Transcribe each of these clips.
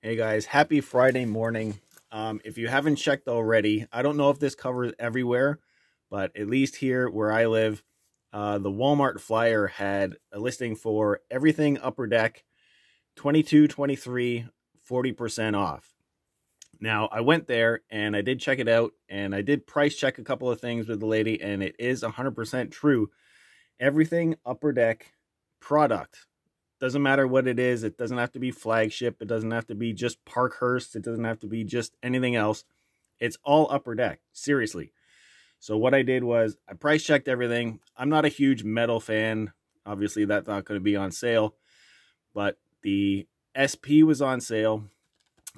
Hey guys, happy Friday morning. Um, if you haven't checked already, I don't know if this covers everywhere, but at least here where I live, uh, the Walmart flyer had a listing for everything upper deck 22, 23, 40% off. Now, I went there and I did check it out and I did price check a couple of things with the lady, and it is 100% true. Everything upper deck product doesn't matter what it is. It doesn't have to be flagship. It doesn't have to be just Parkhurst. It doesn't have to be just anything else. It's all upper deck. Seriously. So what I did was I price checked everything. I'm not a huge metal fan. Obviously, that's not going to be on sale. But the SP was on sale.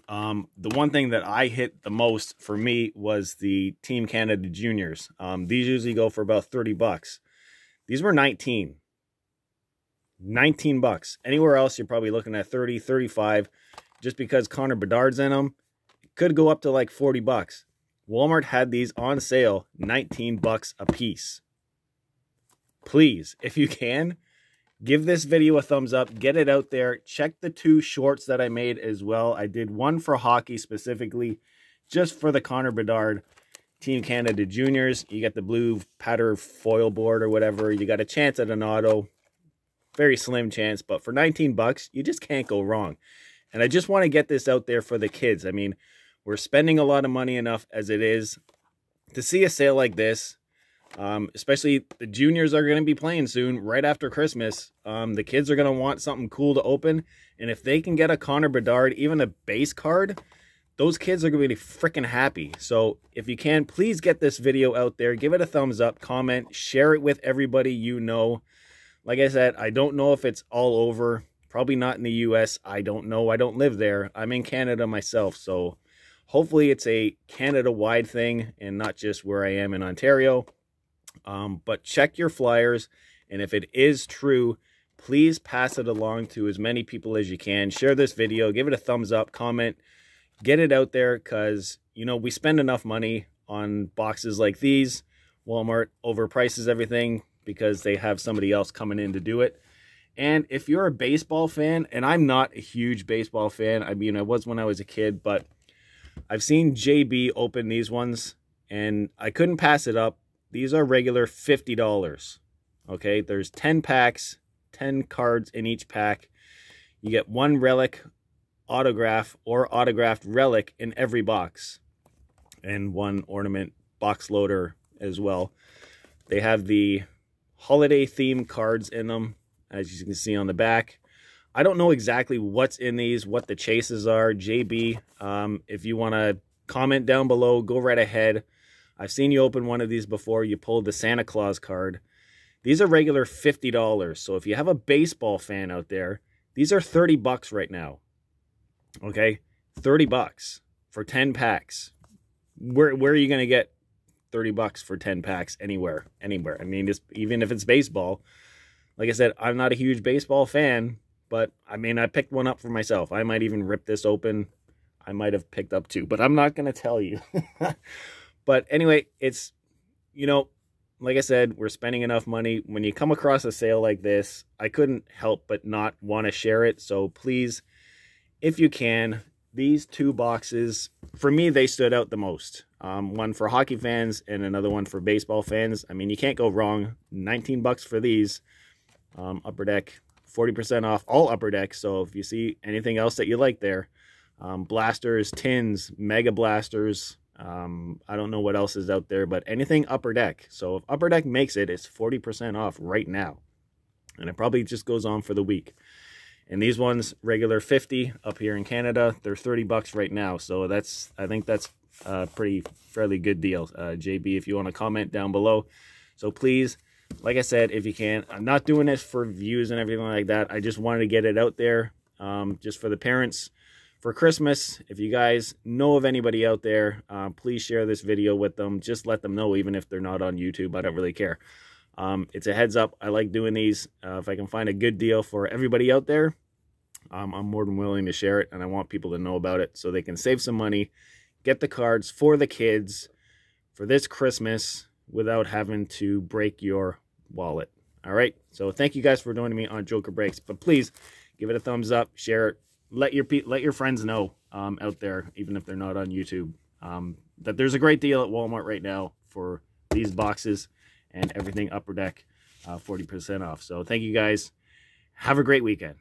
Um, the one thing that I hit the most for me was the Team Canada Juniors. Um, these usually go for about 30 bucks. These were 19. 19 bucks. Anywhere else, you're probably looking at 30, 35. Just because Connor Bedard's in them, it could go up to like 40 bucks. Walmart had these on sale, 19 bucks a piece. Please, if you can, give this video a thumbs up. Get it out there. Check the two shorts that I made as well. I did one for hockey specifically, just for the Connor Bedard Team Canada Juniors. You got the blue patter foil board or whatever. You got a chance at an auto very slim chance, but for 19 bucks, you just can't go wrong. And I just want to get this out there for the kids. I mean, we're spending a lot of money enough as it is to see a sale like this. Um, especially the juniors are going to be playing soon, right after Christmas. Um, the kids are going to want something cool to open. And if they can get a Connor Bedard, even a base card, those kids are going to be freaking happy. So if you can, please get this video out there. Give it a thumbs up, comment, share it with everybody you know. Like I said, I don't know if it's all over. Probably not in the US. I don't know. I don't live there. I'm in Canada myself. So hopefully it's a Canada-wide thing and not just where I am in Ontario. Um, but check your flyers. And if it is true, please pass it along to as many people as you can. Share this video. Give it a thumbs up. Comment. Get it out there because, you know, we spend enough money on boxes like these. Walmart overprices everything because they have somebody else coming in to do it. And if you're a baseball fan, and I'm not a huge baseball fan, I mean, I was when I was a kid, but I've seen JB open these ones and I couldn't pass it up. These are regular $50. Okay, there's 10 packs, 10 cards in each pack. You get one relic autograph or autographed relic in every box and one ornament box loader as well. They have the holiday theme cards in them, as you can see on the back. I don't know exactly what's in these, what the chases are. JB, um, if you want to comment down below, go right ahead. I've seen you open one of these before. You pulled the Santa Claus card. These are regular $50. So if you have a baseball fan out there, these are 30 bucks right now. Okay? 30 bucks for 10 packs. Where, where are you going to get 30 bucks for 10 packs anywhere, anywhere. I mean, just even if it's baseball, like I said, I'm not a huge baseball fan, but I mean, I picked one up for myself. I might even rip this open. I might have picked up two, but I'm not going to tell you. but anyway, it's, you know, like I said, we're spending enough money. When you come across a sale like this, I couldn't help but not want to share it. So please, if you can, these two boxes, for me, they stood out the most. Um, one for hockey fans and another one for baseball fans. I mean, you can't go wrong. 19 bucks for these. Um, upper deck, 40% off all upper deck. So if you see anything else that you like there, um, blasters, tins, mega blasters, um, I don't know what else is out there, but anything upper deck. So if upper deck makes it, it's 40% off right now. And it probably just goes on for the week. And these ones, regular 50 up here in Canada, they're 30 bucks right now. So that's, I think that's a pretty fairly good deal. Uh, JB, if you want to comment down below. So please, like I said, if you can, I'm not doing this for views and everything like that. I just wanted to get it out there um, just for the parents for Christmas. If you guys know of anybody out there, uh, please share this video with them. Just let them know, even if they're not on YouTube. I don't really care. Um, it's a heads up. I like doing these. Uh, if I can find a good deal for everybody out there, um, I'm more than willing to share it. And I want people to know about it so they can save some money, get the cards for the kids for this Christmas without having to break your wallet. All right. So thank you guys for joining me on Joker Breaks. But please give it a thumbs up, share it, let your let your friends know um, out there, even if they're not on YouTube, um, that there's a great deal at Walmart right now for these boxes and everything Upper Deck, uh, 40% off. So thank you guys. Have a great weekend.